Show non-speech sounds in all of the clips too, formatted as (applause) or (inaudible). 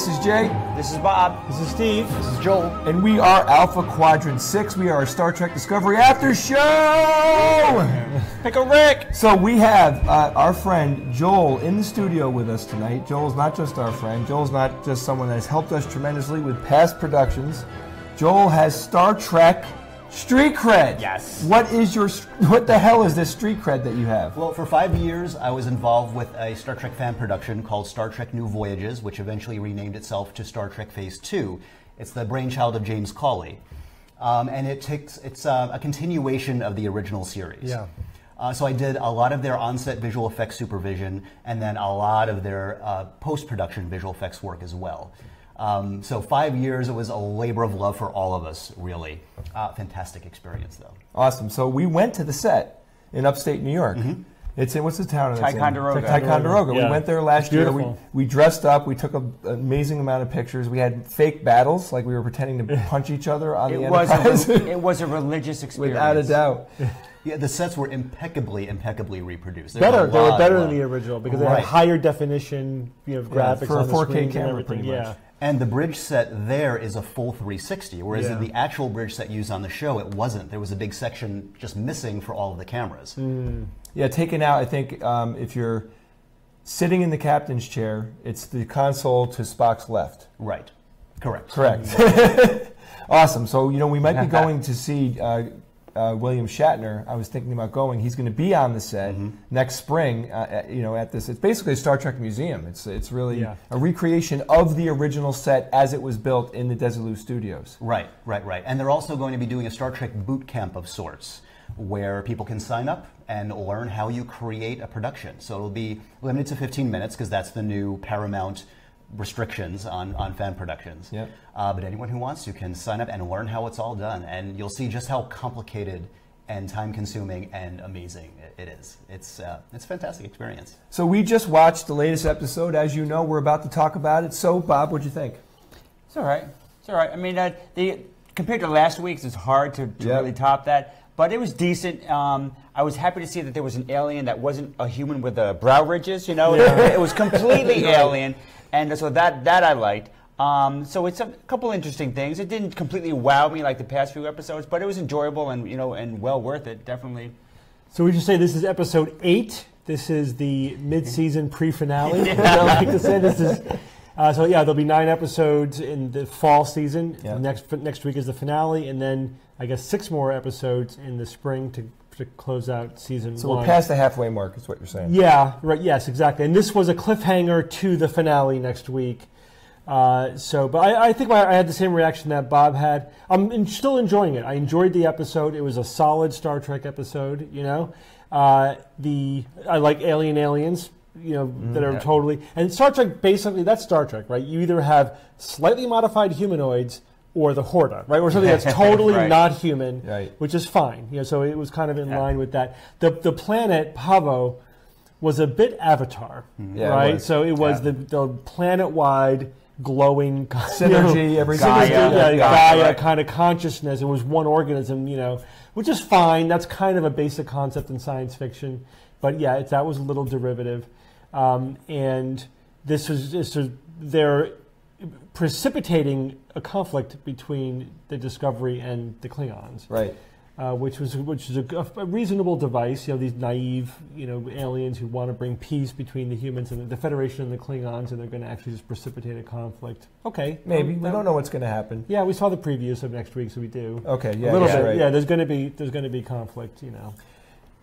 This is Jay. This is Bob. This is Steve. This is Joel. And we are Alpha Quadrant 6. We are a Star Trek Discovery After Show! Pick a Rick! So we have uh, our friend Joel in the studio with us tonight. Joel's not just our friend, Joel's not just someone that has helped us tremendously with past productions. Joel has Star Trek street cred. Yes. What is your, what the hell is this street cred that you have? Well, for five years, I was involved with a Star Trek fan production called Star Trek New Voyages, which eventually renamed itself to Star Trek Phase 2. It's the brainchild of James Cawley. Um, and it takes, it's uh, a continuation of the original series. Yeah. Uh, so I did a lot of their on-set visual effects supervision, and then a lot of their uh, post-production visual effects work as well. Um, so five years, it was a labor of love for all of us, really. Uh, fantastic experience, though. Awesome. So we went to the set in upstate New York. It's in what's the town? it's in? Ticonderoga. Ticonderoga. We went there last year. We, beautiful. we dressed up. We took a- an amazing amount of pictures. We had fake battles, like we were pretending to (laughs) punch each other on It the was, Enterprise. a, it was a religious (laughs) experience. Without a doubt. (laughs) Yeah, the sets were impeccably, impeccably reproduced. There's Better. They were better than the original because they Right. had higher definition, you know, graphics for a the 4K camera, pretty much. Yeah. And the bridge set there is a full 360, whereas Yeah. in the actual bridge set used on the show, it wasn't. There was a big section just missing for all of the cameras. Yeah, taken out. I think um, if you're sitting in the captain's chair, it's the console to Spock's left. Right. Correct. Correct. (laughs) (laughs) awesome. So you know we might be (laughs) going to see uh, uh, William Shatner. I was thinking about going. He's going to be on the set next spring. Uh, at, you know, at this. It's basically a Star Trek museum. It's it's really Yeah. a recreation of the original set as it was built in the Desilu Studios. Right, right, right. And they're also going to be doing a Star Trek boot camp of sorts where people can sign up and learn how you create a production. So it'll be limited to 15 minutes because that's the new Paramount restrictions on, on fan productions. Yep. Uh, but anyone who wants to can sign up and learn how it's all done. And you'll see just how complicated and time consuming and amazing it- it is. It's, uh, it's a fantastic experience. So we just watched the latest episode. As you know, we're about to talk about it. So Bob, what'd you think? It's all right. It's all right. I mean, uh, the, compared to last week's, it's hard to, to Yep. really top that. But it was decent. Um, I was happy to see that there was an alien that wasn't a human with uh, brow ridges. You know, it, was completely (laughs) alien, and so that that I liked. Um, so it's a couple interesting things. It didn't completely wow me like the past few episodes, but it was enjoyable and you know and well worth it. Definitely. So we just say this is episode eight. This is the mid-season pre-finale. (laughs) I like to say this is. Uh, so yeah, there'll be nine episodes in the fall season. Yeah. Next next week is the finale, and then I guess six more episodes in the spring to, to close out season So one. So we're past the halfway mark, is what you're saying. Yeah, right. Yes, exactly. And this was a cliffhanger to the finale next week. Uh, so, but I, I think I I had the same reaction that Bob had. I'm in, still enjoying it. I enjoyed the episode. It was a solid Star Trek episode. You know, uh, the I like Alien Aliens. You know that are totally and Star Trek. Basically, that's Star Trek, right? You either have slightly modified humanoids or the Horta, right, or something that's (laughs) totally Right. not human, Right. which is fine. You know, so it was kind of in Yeah. line with that. The the planet Pahvo was a bit Avatar, Yeah, right? was. So it was Yeah. the, the planet-wide glowing (laughs) Synergy, everything. synergy, Gaia, yeah, Gaia, Gaia right. kind of consciousness. It was one organism, you know, which is fine. That's kind of a basic concept in science fiction, but yeah, it, that was a little derivative. Um, and this was just a, they're precipitating a conflict between the Discovery and the Klingons Right. uh, which was which is a, a reasonable device. You know, these naive, you know, aliens who want to bring peace between the humans and the, the Federation and the Klingons, and they're going to actually just precipitate a conflict. Okay, Maybe. Um, We don't know what's going to happen. Yeah, we saw the previews of next week, so we do. Okay, yeah, a little yeah, bit. right. Yeah, there's going to be there's going to be conflict. You know.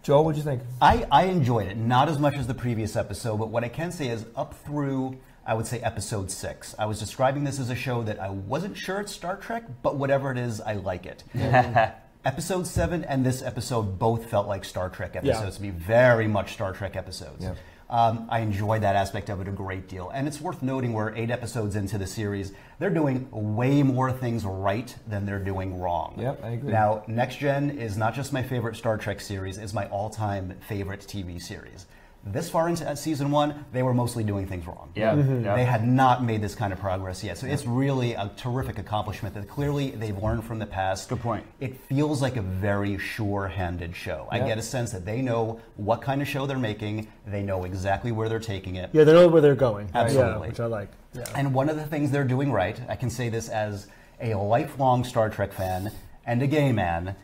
Joel, what do you think? I, I enjoyed it, not as much as the previous episode, but what I can say is up through, I would say, episode six. I was describing this as a show that I wasn't sure it's Star Trek, but whatever it is, I like it. (laughs) episode seven and this episode both felt like Star Trek episodes to me, very much Star Trek episodes. Yeah. Um, I enjoyed that aspect of it a great deal. And it's worth noting we're eight episodes into the series. They're doing way more things right than they're doing wrong. Yep, I agree. Now, Next Gen is not just my favorite Star Trek series, it's my all time favorite TV series. This far into season one, they were mostly doing things wrong. Yeah. Mhm. Yeah. They had not made this kind of progress yet. So it's really a terrific accomplishment that clearly they've learned from the past. Good point. It feels like a very sure handed show. I get a sense that they know what kind of show they're making, they know exactly where they're taking it. Yeah, they know where they're going. Absolutely. Yeah, which I like. Yeah. And one of the things they're doing right, I can say this as a lifelong Star Trek fan and a gay man.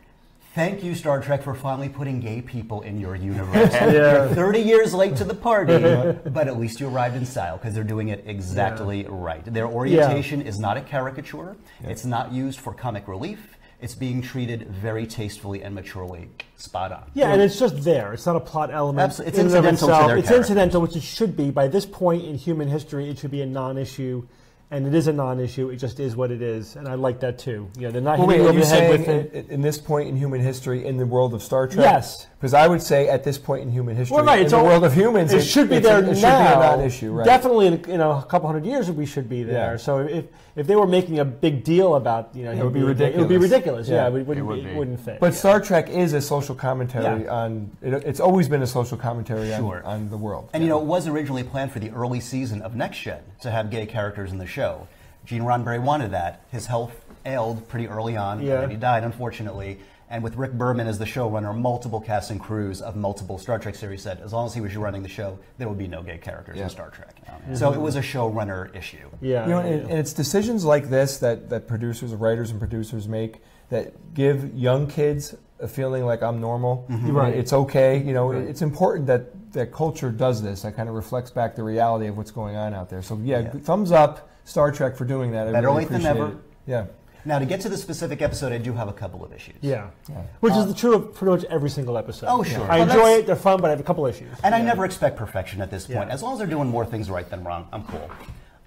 Thank you, Star Trek, for finally putting gay people in your universe. (laughs) You're 30 years late to the party, (laughs) but at least you arrived in style because they're doing it exactly right. Their orientation is not a caricature, it's not used for comic relief. It's being treated very tastefully and maturely spot on. Yeah, and it's just there. It's not a plot element. Absolutely. It's in incidental to itself. their It's incidental, which it should be. By this point in human history, it should be a non-issue, and it is a non-issue. It just is what it is, and I like that too. You know, they're not Well, hitting wait, you are over the head saying with it. in, in this point in human history in the world of Star Trek? Yes. Because I would say at this point in human history, Well, right. in it's the all- world of humans, it, should be it's a- there it should be a non-issue, right? Definitely, in, in a couple hundred years, we should be there. Yeah. So if if they were making a big deal about you know, him would be being gay, It would be ridiculous. ridiculous. Yeah, Yeah. it, wouldn't, It would be- be. it wouldn't fit. But yeah. Star Trek is a social commentary Yeah. on. It, it's always been a social commentary Sure. on, on the world. And you know, it was originally planned for the early season of Next Gen to have gay characters in the show. Gene Roddenberry wanted that. His health ailed pretty early on, Yeah. and he died, unfortunately. And with Rick Berman as the showrunner, multiple cast and crews of multiple Star Trek series said, as long as he was running the show, there would be no gay characters Yeah. in Star Trek. So it was a showrunner issue. yeah, You know, and, and it's decisions like this that, that producers, writers, and producers make that give young kids a feeling like I'm normal. Mm-hmm. You know, Right. It's okay. You know, it's important that that culture does this. That kind of reflects back the reality of what's going on out there. So yeah, Yeah. thumbs up, Star Trek for doing that. I Better really late than never. it. Yeah. Now, to get to the specific episode, I do have a couple of issues. yeah, Yeah. which is the true of pretty much every single episode. Oh, sure. I Well, enjoy that's- it. They're fun, but I have a couple issues. And I never expect perfection at this point. Yeah. As long as they're doing more things right than wrong, I'm cool.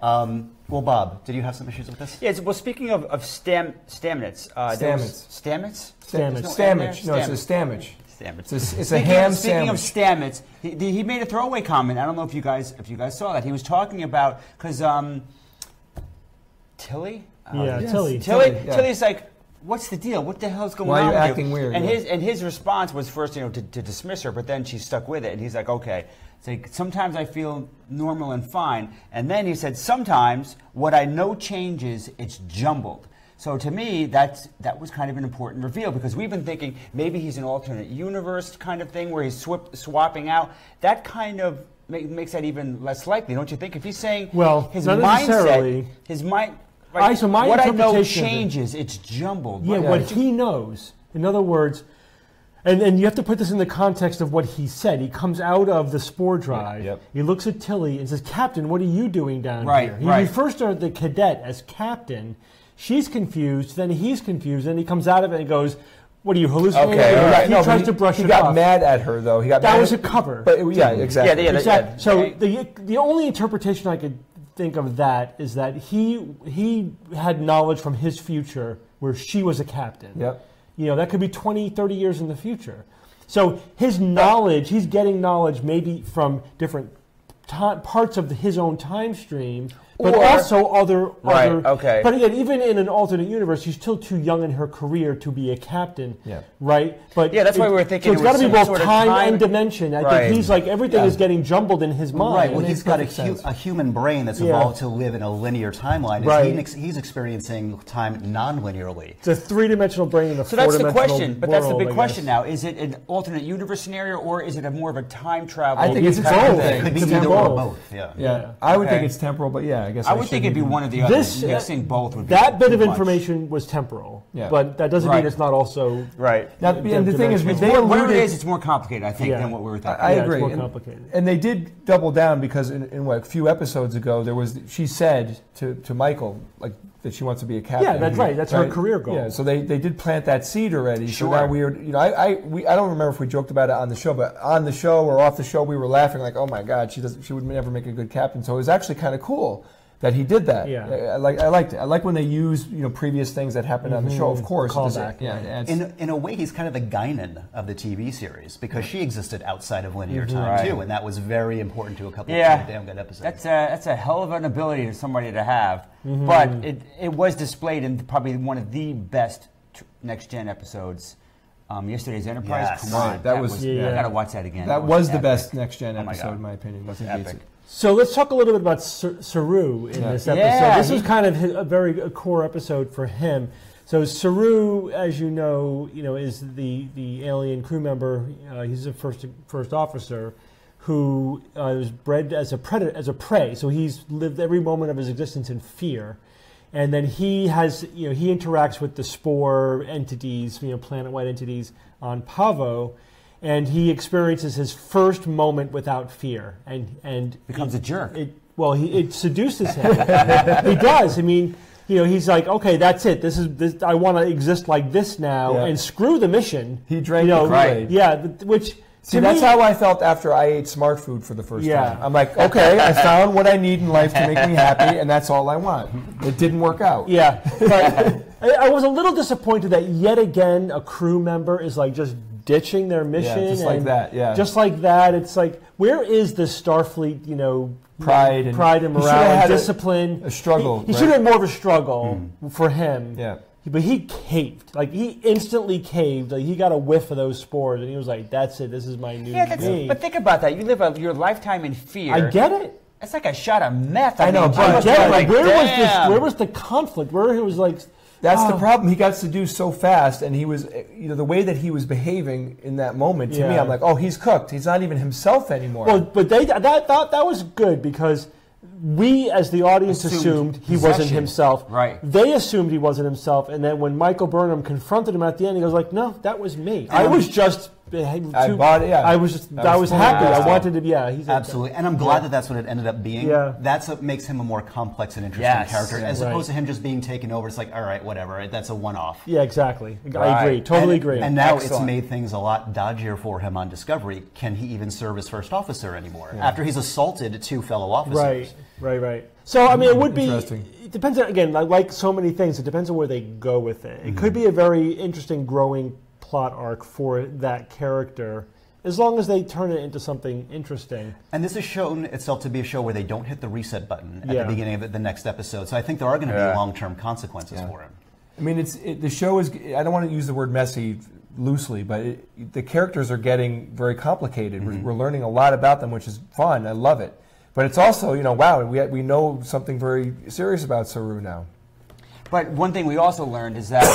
Um, well, Bob, did you have some issues with this? Yes. Well, speaking of, of stam, Stamets. Uh, there was- Stamets? Stamets. There's no Stamage. N No, there? it's a stamage. Stamets. It's a, it's a Speaking ham of, speaking sandwich. of Stamets, he, he made a throwaway comment. I don't know if you guys if you guys saw that. He was talking about because um, Tilly. Uh, Yeah, Yes. Tilly. Tilly, yeah. Tilly's like, what's the deal? What the hell's going Why are on? you with acting weird? And Yeah. his and his response was first, you know, to, to dismiss her, but then she stuck with it, and he's like, okay. It's like sometimes I feel normal and fine, and then he said, sometimes what I know changes, it's jumbled. So to me, that's that was kind of an important reveal because we've been thinking maybe he's an alternate universe kind of thing where he's swip, swapping out. That kind of ma- makes that even less likely, don't you think? If he's saying Well, his mindset, his mind. I- so my what I know interpretation it- changes. It's jumbled. Yeah, What- what he knows. In other words, and, and you have to put this in the context of what he said. He comes out of the spore drive. Yep. He looks at Tilly and says, Captain, what are you doing down Right, here? He right. refers to the cadet as Captain. She's confused, then he's confused, Then he comes out of it and goes, What are you hallucinating? Okay. He right. No, tries he, to brush he it off. He got mad at her though. He got That mad was at- a cover. But it- yeah, exactly. Yeah, yeah, Exactly. So Yeah. the the only interpretation I could think of that is that he he had knowledge from his future where she was a captain. Yep. You know, that could be 20, 30 years in the future. So his knowledge, he's getting knowledge maybe from different parts of his own time stream, but Or- also other. Right, other okay. But again, even in an alternate universe, she's still too young in her career to be a captain. Yeah. Right. But Yeah, that's why we were thinking So it's it got to be both sort of time, time- and dimension. I Right. think he's like everything Yeah. is getting jumbled in his mind. Right. Well, he's got a, hu- a human brain that's Yeah. evolved to live in a linear timeline. Is Right. He, ex- he's experiencing time non-linearly. It's a three-dimensional brain in a So that's the four-dimensional question. But that's the big question now. Is it an alternate universe scenario, or is it a more of a time travel? I think it's It's both. thing. Could be Could either or both. both. Yeah. Yeah. Yeah. I would Okay. think it's temporal, but yeah, I guess I would think it'd be one or the other. This Mixing both would be that bit too of much. information was temporal. Yeah. But that doesn't Right. mean it's not also Right. Now, and the thing is, dimensional. It's they more, whatever it alluded- is, it's more complicated, I think, Yeah. than what we were thinking. I Yeah, it's agree. more and, and they did double down because in, in what a few episodes ago there was she said to, to Michael like that she wants to be a captain. Yeah, that's right. That's her career goal. Yeah, so they, they did plant that seed already. So Sure. now we are you know I, I we I don't remember if we joked about it on the show, but on the show or off the show we were laughing like, oh my god, she does she would never make a good captain. So it was actually kind of cool. That he did that. Yeah. I, I like. I liked it. I like when they use you know previous things that happened on the show. Of course, Callback, Yeah, yeah. it's- In, in a way, he's kind of the Guinan of the TV series because she existed outside of linear time Right. too, and that was very important to a couple Yeah, of damn good episodes. That's a that's a hell of an ability to somebody to have. Mm-hmm. But it it was displayed in probably one of the best t- next gen episodes um, yesterday's Enterprise. Yes. Come on, Right, that was- Yeah. I gotta watch that again. That was the epic. best next gen Oh my episode, God. in my opinion. Nothing Epic. beats it. So let's talk a little bit about Sar- Saru in Yeah. this episode. Yeah, this he- was kind of a very a core episode for him. So Saru, as you know, you know is the the alien crew member. Uh, he's a first first officer who uh, was bred as a predator, as a prey. So he's lived every moment of his existence in fear. And then he has, you know, he interacts with the spore entities, you know, planet-wide entities on Pahvo, and he experiences his first moment without fear, and and Becomes a jerk. It, well, he, it seduces him. (laughs) he does. I mean, you know, he's like, okay, that's it. This is this. I want to exist like this now, Yeah. and screw the mission. He drank you know, the Kool-Aid. Yeah, which See, that's me- how I felt after I ate smart food for the first Yeah. time. I'm like, okay, I found what I need in life to make me happy, and that's all I want. It didn't work out. Yeah, but (laughs) I, I was a little disappointed that yet again a crew member is like just ditching their mission. Yeah, just like that, yeah. just like that. It's like where is the Starfleet? You know, Pride and- pride and He morale, and had a- discipline, a struggle, He, he right? should have more of a struggle mm-hmm. for him. Yeah. But he caved. Like he instantly caved. Like he got a whiff of those spores, and he was like, "That's it. This is my new Yeah, that's, me." but think about that. You live a, your lifetime in fear. I get it. It's like a shot of meth. I know, mean, but you I must get be it. Like, where was this? Where was the conflict? Where it was like, That's the oh. problem. He got seduced so fast, and he was, you know, the way that he was behaving in that moment. To me, I'm like, oh, he's cooked. He's not even himself anymore. Well, but they that that that was good because we, as the audience, Assumed assumed, he wasn't himself. Right. They assumed he wasn't himself, and then when Michael Burnham confronted him at the end, he goes like, "No, that was me. I was just." Behaving I bought it, yeah. I was just. I I was was, happy. I wanted to be. Yeah, he's Absolutely, and I'm glad that that's what it ended up being. Yeah. That's what makes him a more complex and interesting Yes. character, as Right. opposed to him just being taken over. It's like, all right, whatever. That's a one-off. Yeah, exactly. I agree. Totally and, agree. And now it's made things a lot dodgier for him on Discovery. Can he even serve as first officer anymore after he's assaulted two fellow officers? Right, right, right. So I mean, it would be. Interesting. It depends on, again, like, like so many things. It depends on where they go with it. It Mm-hmm. could be a very interesting, growing plot arc for that character, as long as they turn it into something interesting. And this has shown itself to be a show where they don't hit the reset button at Yeah. the beginning of the next episode. So I think there are going to Yeah. be long-term consequences for him. I mean, it's it, the show is. I don't want to use the word messy loosely, but it, the characters are getting very complicated. Mm-hmm. We're, we're learning a lot about them, which is fun. I love it. But it's also, you know, wow, we we know something very serious about Saru now. But one thing we also learned is that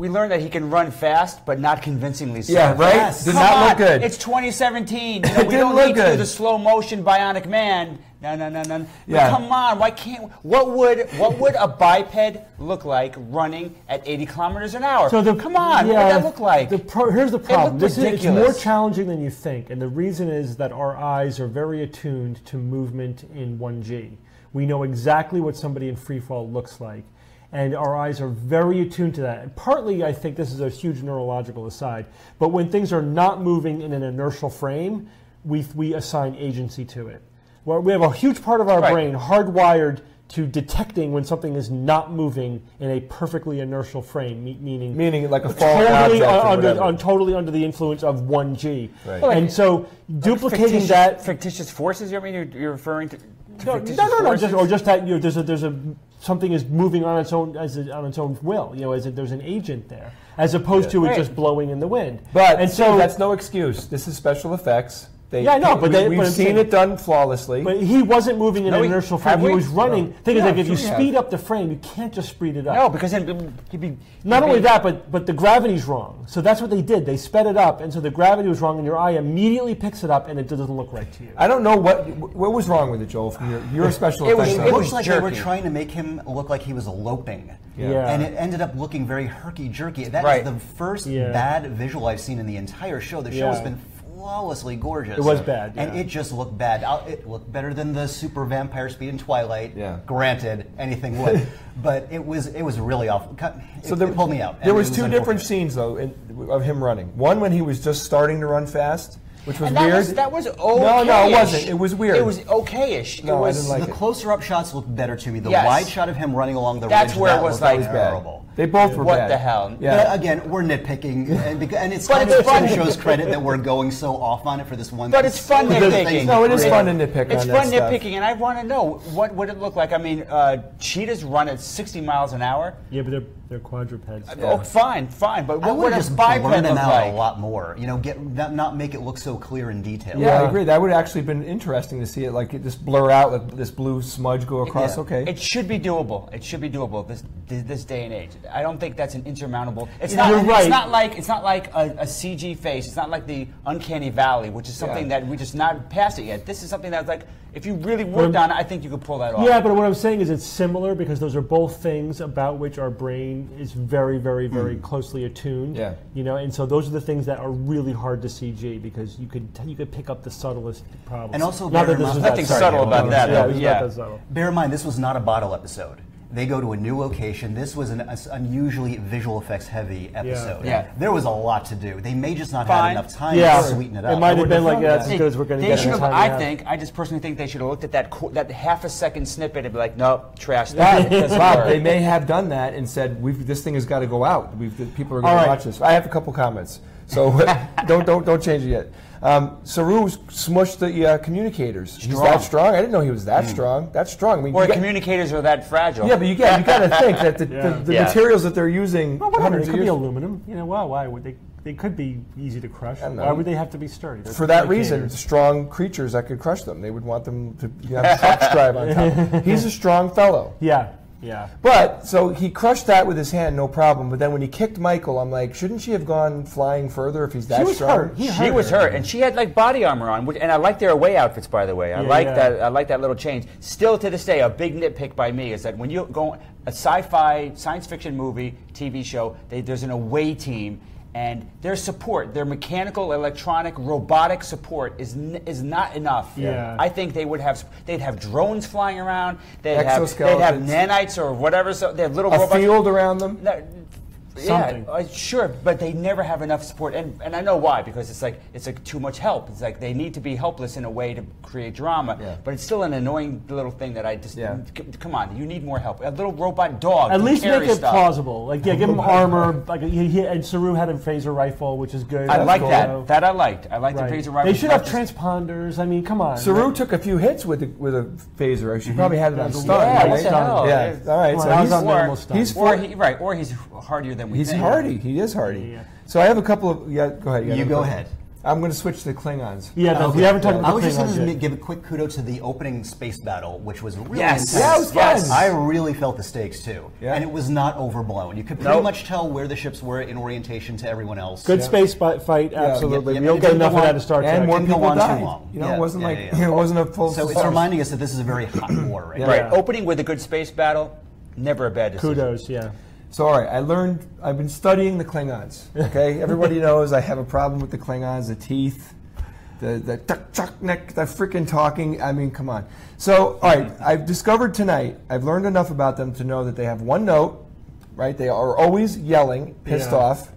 we learned that he can run fast, but not convincingly so. Yeah, right? Yes. Did Come not look good. It's 2017. (laughs) You know, It we didn't don't look need to do the slow motion bionic man. No, no, no, no. But Yeah. come on, why can't? What would what would a biped look like running at 80 kilometers an hour? So the, come on, what would that look like? The pro, here's the problem. looked This is, it's more challenging than you think, and the reason is that our eyes are very attuned to movement in 1G. We know exactly what somebody in free fall looks like, and our eyes are very attuned to that. And partly, I think this is a huge neurological aside, but when things are not moving in an inertial frame, we we assign agency to it. Well, we have a huge part of our Right. brain hardwired to detecting when something is not moving in a perfectly inertial frame, me- meaning Meaning like a falling totally object under, on, totally under the influence of 1G. Right. Well, and so duplicating fictitious, that. fictitious forces. You mean you're, you're referring to? to No, fictitious no, no, no, forces? just, or just that you know, there's a, there's a something is moving on its own as a, on its own will. You know, as a, there's an agent there, as opposed to it Right. just blowing in the wind. But and so that's no excuse. This is special effects. They, Yeah, I know, but we, they- we've but seen saying- it done flawlessly. But he wasn't moving in No, an inertial have frame. He was running. No. Thing is, like if you sure we have. speed up the frame, you can't just speed it up. No, because then he'd be. Not he'd only be- that, but but the gravity's wrong. So that's what they did. They sped it up, and so the gravity was wrong, and your eye immediately picks it up, and it doesn't look right to you. I don't know what what was wrong with it, Joel. From your, you're a special It was- effects It, it guy. was looks like they were trying to make him look like he was eloping. Yeah. And it ended up looking very herky jerky. That is Right. the first Yeah. bad visual I've seen in the entire show. The show has been flawlessly gorgeous. It was bad, And it just looked bad. It looked better than the super vampire speed in Twilight. Yeah. Granted, anything would. (laughs) but it was it was really awful. Cut- It, So there, it pulled me out. There and was two different scenes though in, of him running. One when he was just starting to run fast, which was And that weird. was that was okay. No, no, it wasn't. It was weird. It was okayish. No, it I was, didn't like The it. closer up shots looked better to me. The Yes. wide shot of him running along the That's ridge, where that it was looked like- That bad. terrible. They both were what bad. the hell? Yeah. But again, we're nitpicking, and, because, and it's But kind it's of fun. show's credit that we're going so off on it for this one. But it's fun Because nitpicking. No, it is fun to nitpick It's on fun that stuff. nitpicking, and I want to know what would it look like. I mean, uh, cheetahs run at 60 miles an hour. Yeah, but they're they're quadrupeds. Oh, fine, fine. But I what would would a just biped blur them look out like? a lot more. You know, get not, not make it look so clear in detail. Yeah, I agree. That would actually been interesting to see it like it just blur out, like this blue smudge go across. Yeah. Okay. It should be doable. It should be doable this this day and age. I don't think that's an insurmountable. It's not. You're right. It's not like it's not like a, a CG face. It's not like the uncanny valley, which is something Yeah. that we just not past it yet. This is something that's like if you really worked Well, on it, I think you could pull that off. Yeah, but what I'm saying is it's similar because those are both things about which our brain is very, very, hmm. very closely attuned. Yeah. You know, and so those are the things that are really hard to CG because you could you could pick up the subtlest problems. And also not bear that in this mind- Nothing that subtle about that, Yeah, though. this is Yeah. not that subtle. Bear in mind, this was not a bottle episode. They go to a new location. This was an us- unusually visual effects heavy episode. Yeah. There was a lot to do. They may just not Fine. have enough time Yeah, to sweeten it up. it might have been like yeah, of that's as good as we're going to They get. should have. time I think. I just personally think they should have looked at that co- that half a second snippet and be like, nope, trash that. Bob, they may have done that and said, We've, "This thing has got to go out. We've, the people are going All to watch this." I have a couple comments, so (laughs) don't don't don't change it yet. Um, Saru smushed the uh, communicators. He's that strong. I didn't know he was that strong. That's strong. I mean, or got- communicators are that fragile. yeah, but you got you got to think that the, (laughs) Yeah. the, the Yeah. materials that they're using Well, whatever. It hundreds of could be years aluminum. You know, well, why would they? They could be easy to crush. Why would they have to be sturdy? They're for that reason, strong creatures that could crush them. They would want them to you know, have trucks drive on top. (laughs) He's a strong fellow. Yeah, yeah. But so he crushed that with his hand, no problem. But then when he kicked Michael, I'm like, shouldn't she have gone flying further if he's that She was strong? hurt. He She hurt was her. hurt, and she had like body armor on, which, and I like their away outfits, by the way. I Yeah, like yeah. that. I like that little change. Still to this day, a big nitpick by me is that when you go a sci-fi science fiction movie, TV show, they, there's an away team, and their support, their mechanical, electronic, robotic support is n- is not enough. Yeah. I think they would have they'd have drones flying around. They'd have they'd have nanites or whatever. So they have little A robots. field around them. No, Something. Yeah, uh, sure, but they never have enough support, and, and I know why because it's like it's like too much help. It's like they need to be helpless in a way to create drama, Yeah. but it's still an annoying little thing that I just Yeah. c- come on. You need more help. A little robot dog. At least make it stuff. plausible. Like, yeah, (laughs) give him armor. Like, he, he, and Saru had a phaser rifle, which is good. I That's like cool. that. That I liked. I liked Right. the phaser rifle. They should have just- transponders. I mean, come on. Saru took a few hits with the, with a phaser. She probably had it on stun. Yeah, right? what? Yeah. All right. Well, So he's, was on or, stun. he's or for- he, right, or he's hardier than we he's think. hardy. He is hardy. Yeah. So I have a couple of. Yeah, go ahead. You have a go couple. ahead. I'm going to switch to the Klingons. Yeah, no, Okay. we haven't talked about I was the just going to give a quick kudo to the opening space battle, which was really Yes. intense. Yeah, it was Yes. fun. I really felt the stakes too, Yeah. and it was not overblown. You could pretty Nope. much tell where the ships were in orientation to everyone else. Good Yeah. space bi- fight, absolutely. yeah, we yeah, don't get enough of that on- in Star Trek. and more Didn't go people on too long. You know, Yeah, it wasn't like yeah, (laughs) yeah. it wasn't a full. So it's reminding us that this is a very hot (clears throat) war right Yeah. Right, opening with a good space battle, never a bad decision. Kudos, yeah. So, all right, I learned, I've been studying the Klingons. Okay, (laughs) everybody knows I have a problem with the Klingons, the teeth, the, the tuck, tuck, neck, the freaking talking. I mean, come on. So, all right, I've discovered tonight, I've learned enough about them to know that they have one note, right? They are always yelling, pissed Yeah. off.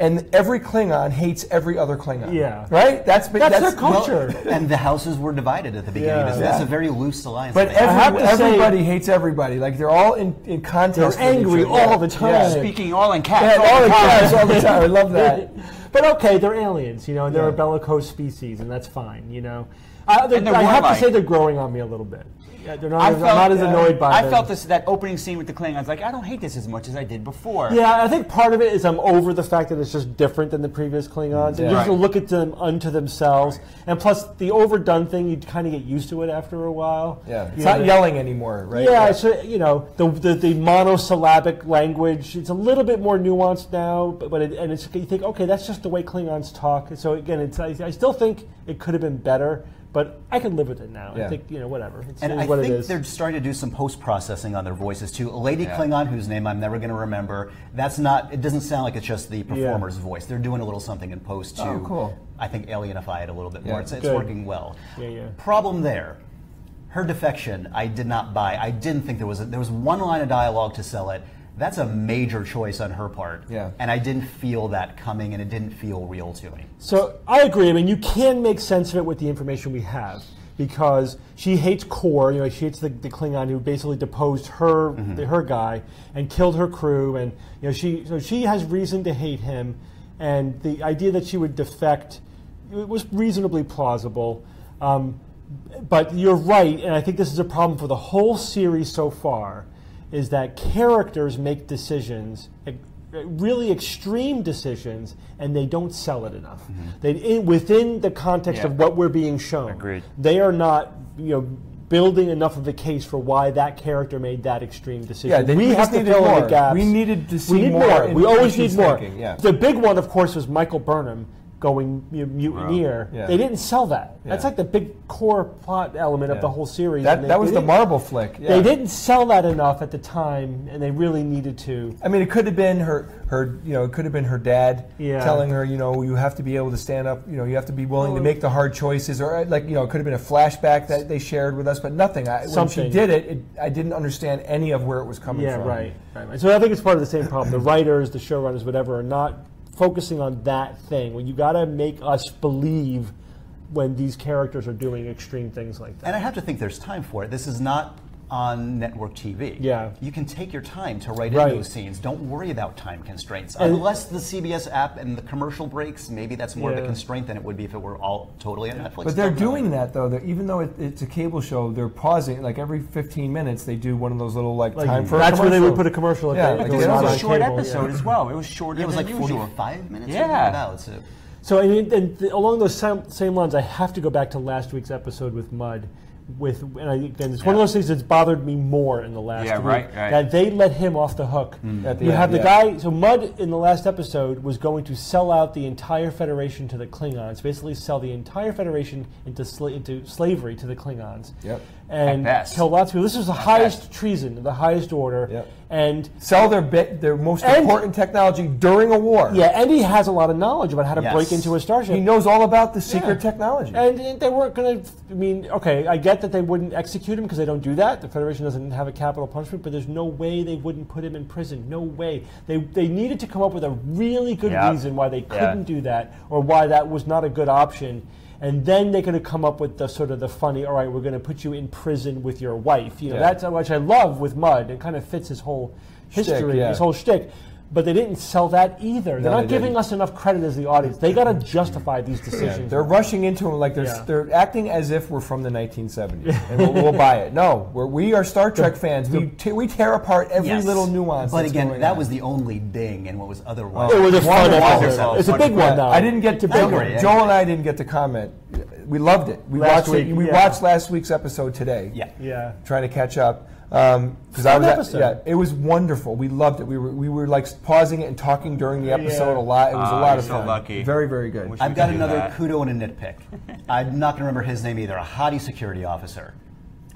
And every Klingon hates every other Klingon. Yeah. Right? That's been- That's their Well, culture. and the houses were divided at the beginning. Yeah. It's, it's Yeah. a very loose alliance. But every, have to say- everybody hates everybody. Like they're all in, in contest. They're angry other. all the time. Yeah. Speaking all in cats. Yeah, all all the the time. all the time. I love that. (laughs) but okay, they're aliens, you know, and they're Yeah. a bellicose species, and that's fine, you know. I, And I have to say they're growing on me a little bit. Yeah, they're not, I as, I'm felt, not as uh, annoyed by I them. felt this that opening scene with the Klingons. Like I don't hate this as much as I did before. Yeah, I think part of it is I'm over the fact that it's just different than the previous Klingons. And Yeah. you have to Right. look at them unto themselves. And plus, the overdone thing, you kind of get used to it after a while. Yeah, it's know, not the- yelling anymore, right? Yeah, so you know the, the the monosyllabic language. It's a little bit more nuanced now, but, but it, and it's you think okay, that's just the way Klingons talk. So again, it's I, I still think it could have been better, but I can live with it now. Yeah. I think you know whatever. It's, And I what think is. they're starting to do some post processing on their voices too. A lady Yeah. Klingon whose name I'm never going to remember. That's not. It doesn't sound like it's just the performer's voice. They're doing a little something in post oh, too. Oh, cool. I think alienify it a little bit Yeah. more. It's, it's working well. Yeah, yeah. Problem there. Her defection, I did not buy. I didn't think there was a, there was one line of dialogue to sell it. That's a major choice on her part. Yeah. And I didn't feel that coming, and it didn't feel real to me. So I agree. I mean, you can make sense of it with the information we have. because she hates Kol. You know, she hates the, the Klingon who basically deposed her the, her guy and killed her crew, and you know she so she has reason to hate him, and the idea that she would defect it was reasonably plausible. Um, but you're right, and I think this is a problem for the whole series so far, is that characters make decisions, really extreme decisions, and they don't sell it enough. Mm-hmm. They, in, within the context Yeah. of what we're being shown, Agreed. they are not, you know, building enough of a case for why that character made that extreme decision. Yeah, they- we we have to fill in the gaps. We needed to see we need more more. We always need more. thinking, yeah. The big one, of course, was Michael Burnham going you know, mutineer. Yeah. They didn't sell that. That's like the big core plot element of the whole series. That, they- that was the marble flick. Yeah. They didn't sell that enough at the time, and they really needed to. I mean, it could have been her, her, you know, it could have been her dad Yeah. telling her, you know, you have to be able to stand up, you know, you have to be willing to oh. make the hard choices, or like, you know, it could have been a flashback that they shared with us, but nothing. I, when she did it, it, I didn't understand any of where it was coming Yeah, from. right, right, right. So I think it's part of the same problem. The (clears throat) writers, the showrunners, whatever, are not focusing on that thing. When you got to make us believe when these characters are doing extreme things like that. And I have to think there's time for it. This is not on network TV. Yeah. You can take your time to write Right. in those scenes. Don't worry about time constraints. And- Unless the CBS app and the commercial breaks, maybe that's more of a constraint than it would be if it were all totally on Netflix. But they're Don't know. doing that though. They're, even though it, it's a cable show, they're pausing like every 15 minutes. They do one of those little like, Like, time for a that's where they would put a commercial Yeah, like it they was don't not have It was a a short cable, episode yeah. as well. It was shorter Yeah, it was than like usual. 45 minutes. Yeah. or thereabouts. So- So, I mean, and th- along those same, same lines, I have to go back to last week's episode with Mudd. With and I, again, it's one of those things that's bothered me more in the last Yeah, week. right, right. That they let him off the hook. Mm. At the you end, have the yeah. guy. So Mudd in the last episode was going to sell out the entire Federation to the Klingons. Basically, sell the entire Federation into sla- into slavery to the Klingons. Yep. And At kill lots of people. This was the highest best. treason, the highest order. Yep. And Sell their bit, their most And- important technology during a war. yeah, and he has a lot of knowledge about how to Yes. break into a starship. He knows all about the secret Yeah. technology. And they weren't going to. I mean, okay, I get that they wouldn't execute him because they don't do that. The Federation doesn't have a capital punishment, but there's no way they wouldn't put him in prison. No way. They they needed to come up with a really good Yeah. reason why they couldn't do that, or why that was not a good option. And then they could have come up with the sort of the funny. All right, we're going to put you in prison with your wife. You know, Yeah. that's which I love with Mudd. It kind of fits his whole history, yeah. his whole shtick. But they didn't sell that either. They're No, not they giving didn't. us enough credit as the audience. They got to justify these Yeah, decisions. they're rushing into them like they're, Yeah. they're acting as if we're from the 1970s and we'll, we'll buy it. No, we're, we are Star Trek fans. We, te- we tear apart every Yes. little nuance. But again, that on. was the only ding and what was otherwise. Oh, it was a fun Wonderful. episode. It's a big one now. I didn't get to big big one. one. Joel and I didn't get to comment. We loved it. We Last watched it. We yeah. watched last week's episode today. Yeah. Yeah. Trying to catch up. Because I Fun was, at- yeah, it was wonderful. We loved it. We were, we were like pausing it and talking during the episode Yeah. a lot. It was a Ah, lot you're of so fun. lucky. Very, very good. I've got another that. kudo and a nitpick. I'm not going to remember his name either. A hottie security officer.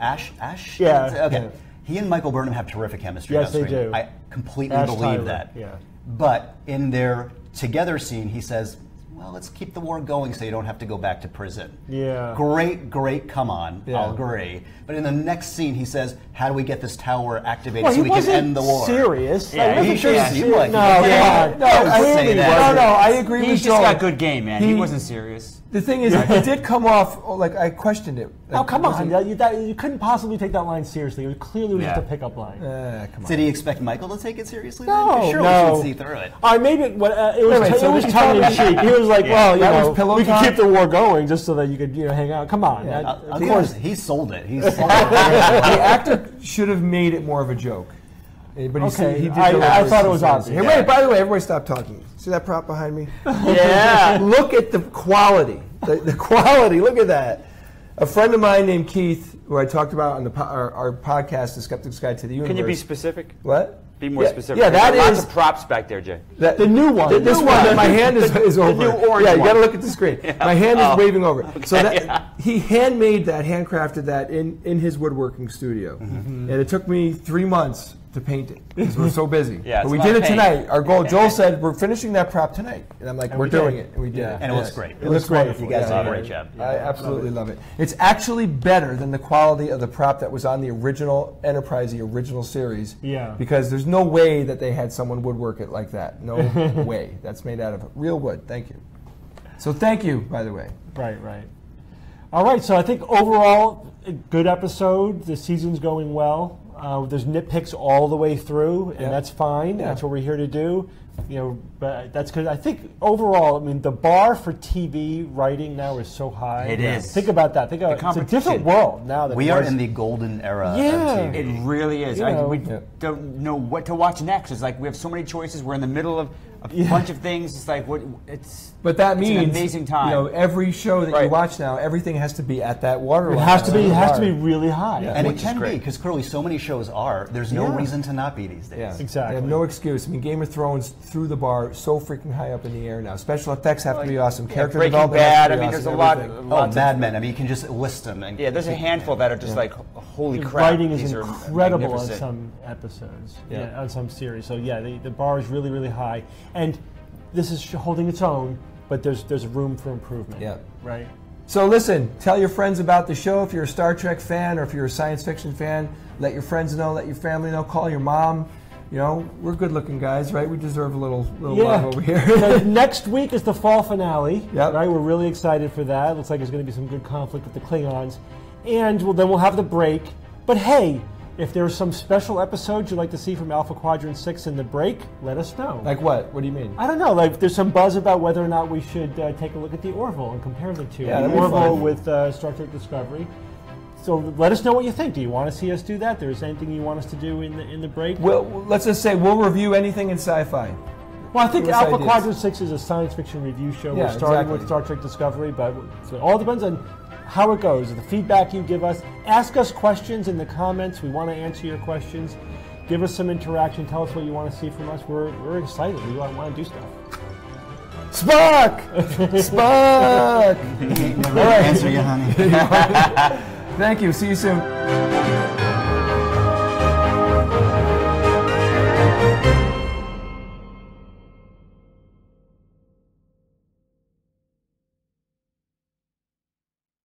Ash? Ash? Yeah. Okay. Yeah. He and Michael Burnham have terrific chemistry. Yes, on they screen. do. I completely Ash believe Tyler, that. yeah. But in their together scene, he says, well, let's keep the war going so you don't have to go back to prison. Yeah. Great, great, come on. Yeah. I'll agree. But in the next scene, he says, how do we get this tower activated Well, so he we can wasn't end the war? serious. Yeah, Like, he wasn't should serious. seem like he no, was. yeah, Yeah. no, Don't I say that. No, no, I agree with He's Joel. just got good game, man. He, He- wasn't serious. The thing is, it did come off oh, like I questioned it. Oh, come on. That, you, that, you couldn't possibly take that line seriously. It was clearly was just a pickup line. Come on. Did he expect Michael to take it seriously? no, then? Surely no. he should see through it. I maybe what uh, it was. Wait, wait, t- so it was tongue in cheek. He was like, "Well, you That know, was pillow we could keep the war going just so that you could, you know, hang out." Come on, Yeah. That- I'll, I'll of course. he sold it. He (laughs) sold it. the actor should have made it more of a joke. Eh, But he, Okay, he did I- I thought it was sincerely. obvious. Hey, wait, by the way, everybody stop talking. See that prop behind me? (laughs) Yeah. look at the quality. The, the quality, look at that. A friend of mine named Keith, who I talked about on the po- our, our podcast, The Skeptic's Guide to the Universe. Can you be specific? What? Be more Yeah, specific. Yeah, that There's is lots of props back there, Jay. that, The new one. The this new one, one. my hand is, is over. The new orange yeah, you got to look at the screen. (laughs) My hand is Oh, waving over. (laughs) So okay, that yeah. he handmade that, handcrafted that in in his woodworking studio, Mm-hmm. and it took me three months to paint it because we're so busy. (laughs) Yeah, but we did of it paint. tonight. Our goal. Joel said we're finishing that prop tonight, and I'm like, And we're we doing it, and we did Yeah. it. And it looks great. It looks great. wonderful. You guys yeah. did a great job. I absolutely love it. It's actually better than the quality of the prop that was on the original Enterprise, the original series. Yeah. Because there's no way that they had someone woodwork it like that. No (laughs) way. That's made out of real wood. Thank you. So thank you, by the way. Right, right. All right, so I think overall, a good episode. The season's going well. Uh, there's nitpicks all the way through, and Yeah. that's fine. Yeah. That's what we're here to do. You know, but that's because I think overall, I mean, the bar for TV writing now is so high. It is. Think about that. Think about it's a different world now. That We are in the golden era Yeah. of It really is. You I, we Yeah. don't know what to watch next. It's like we have so many choices. We're in the middle of a Yeah. bunch of things. It's like what it's. But that it's means an amazing time. You know, every show that you watch now, everything has to be at that waterline. It has to be. It has to be really high. Yeah. And Which it is can be, because clearly so many shows are. There's no Yeah. reason to not be these days. Yeah, Exactly. They have no excuse. I mean, Game of Thrones threw the bar so freaking high up in the air now. Special effects have to be awesome. Yeah, Character Breaking development has Bad. to I be mean, awesome, there's a lot. everything. Oh, lots Mad Men. I mean, you can just list them. And Yeah, there's a handful that are just like holy The crap. writing is these incredible on some episodes, Yeah. yeah. on some series. So yeah, the, the bar is really, really high, and this is holding its own. But there's there's room for improvement. Yeah. Right. So listen, tell your friends about the show if you're a Star Trek fan or if you're a science fiction fan. Let your friends know. Let your family know. Call your mom. You know, we're good-looking guys, right? We deserve a little little Yeah. love over here. (laughs) so (laughs) next week is the fall finale. Yep. Right. We're really excited for that. Looks like there's going to be some good conflict with the Klingons, and well, then we'll have the break. But hey, if there's some special episodes you'd like to see from Alpha Quadrant Six in the break, let us know. like what? What do you mean? I don't know. Like, there's some buzz about whether or not we should uh, take a look at the Orville and compare the two. Yeah, the Orville with uh, Star Trek Discovery. So let us know what you think. Do you want to see us do that? There's anything you want us to do in the in the break? Well, let's just say we'll review anything in sci-fi. Well, I think Give Alpha. Quadrant Six is a science fiction review show. Yeah, We're starting exactly. with Star Trek Discovery, but so it all depends on how it goes. The feedback you give us. Ask us questions in the comments. We want to answer your questions. Give us some interaction. Tell us what you want to see from us. We're, we're excited. We want, want to do stuff. Spock! (laughs) Spock! (laughs) Never answer you, honey. (laughs) Thank you. See you soon.